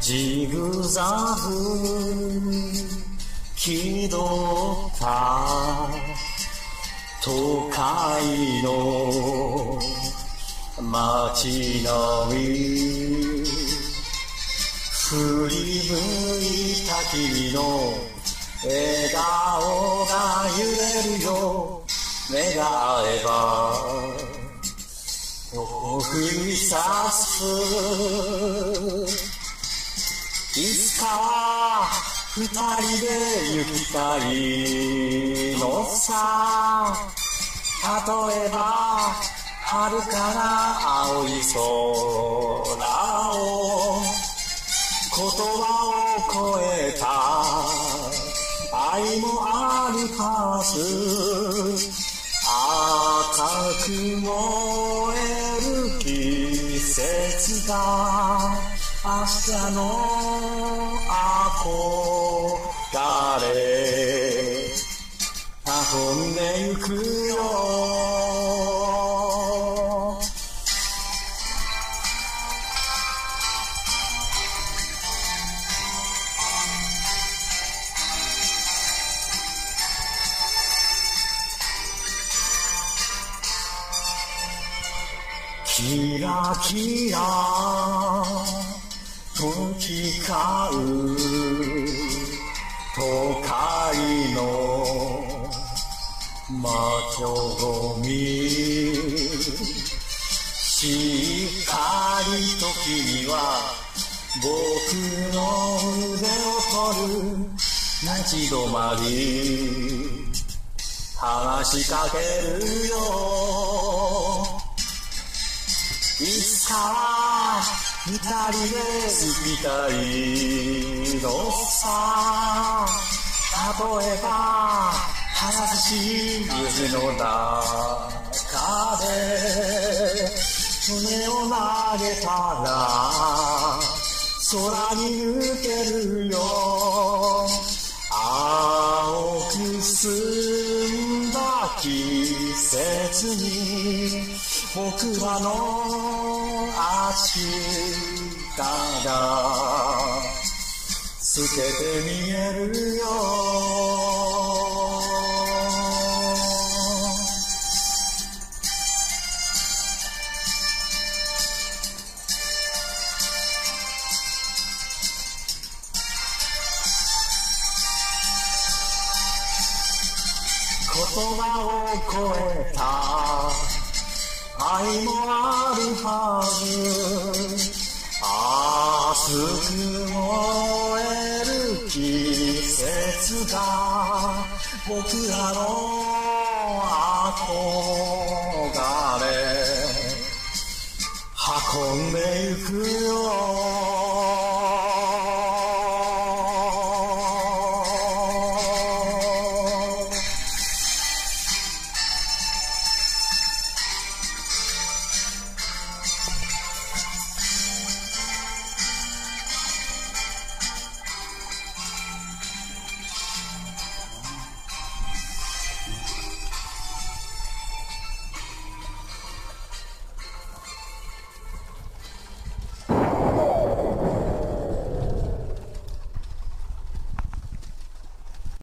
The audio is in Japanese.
ジグザグ気取った都会の街並み振り向いた君の笑顔が揺れるよ目が合えば僕に刺すいつかは二人で行きたいのさ例えば春から青い空を言葉を超えた愛もあるはず赤く燃える季節が日の憧れ運んでゆくよ。キラキラと光る都会の魔境にしっかりと君は僕の腕を取る。立ち止まり話しかけるよ。いつか二人で行きたいのさ例えば晴しい夢の中で船を投げたら空に抜けるよ青く澄んだ季節に僕らの明日が透けて見えるよ言葉を超えた愛もあるはず。熱く燃える季節が僕らの憧れ。運んでゆくよ